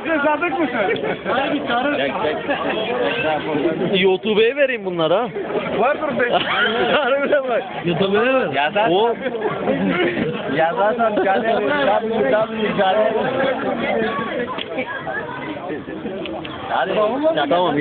Sen sadık mısın? Hadi bir sarı. YouTube'ya vereyim bunları ha. Vardır be. Şey? Harbiden bak. YouTube'ya ver. Yazar. O Yazarsan mücadele www. Hadi. tamam